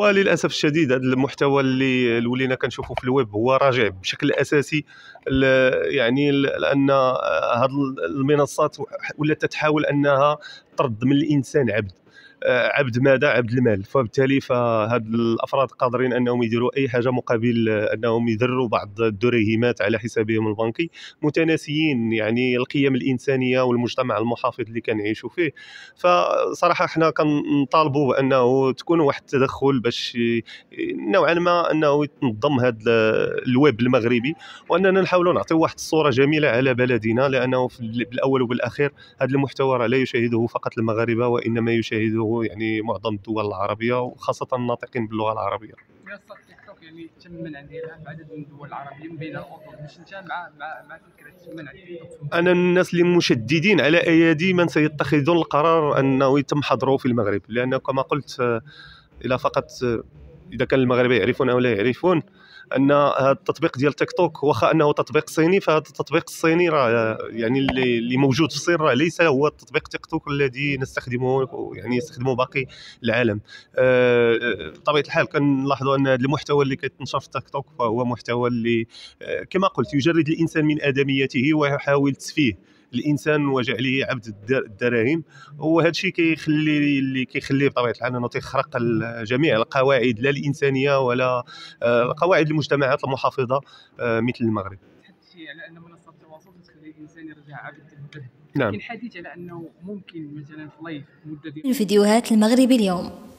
وللأسف الشديد هذا المحتوى اللي ولينا كنشوفوا في الويب هو راجع بشكل أساسي يعني لأن هذه المنصات ولات تحاول أنها ترد من الإنسان عبد. آه، عبد ماذا؟ عبد المال. فبالتالي فهاد الأفراد قادرين أنهم يديروا أي حاجة مقابل أنهم يدروا بعض الدريهمات على حسابهم البنكي متناسيين يعني القيم الإنسانية والمجتمع المحافظ اللي كنعيشوا فيه. فصراحة إحنا كنطالبوا بأنه تكون واحد التدخل باش نوعا ما أنه يتنظم هذا الويب المغربي وأننا نحاولوا نعطيو واحد الصورة جميلة على بلدنا لأنه في بالأول وبالأخير هذا المحتوى لا يشاهده فقط المغاربة وإنما يشاهده يعني معظم الدول العربية وخاصة الناطقين باللغة العربية. منصه تيك توك يعني تم منع ديالها في عدد من الدول العربية من بين الأردن. باش أنت مع مع مع فكرة منع تيك توك أنا الناس اللي مشددين على ايادي من سيتخذون القرار أنه يتم حظره في المغرب لأن كما قلت آه، إلى فقط إذا كان المغاربه يعرفون أو لا يعرفون أن هذا التطبيق ديال تيك توك واخا أنه تطبيق صيني فهذا التطبيق الصيني راه يعني اللي, اللي موجود في الصين راه ليس هو التطبيق تيك توك الذي نستخدمه يعني يستخدمه باقي العالم. آه، بطبيعه الحال كنلاحظوا أن المحتوى اللي كيتنشر في تيك توك فهو محتوى اللي آه، كما قلت يجرد الإنسان من آدميته ويحاول تسفيه. الإنسان وجعله عبد الدراهم وهذا الشيء كيخلي اللي كيخليه بطبيعة الحال إنه تيخرق جميع القواعد لا الإنسانية ولا آه، قواعد المجتمعات المحافظة آه، مثل المغرب. تحدثتي على أن منصة التواصل تخلي الإنسان يرجع عبد الدرهم نعم. لكن حديث على أنه ممكن مثلا في لايف مدة الفيديوهات المغربي اليوم.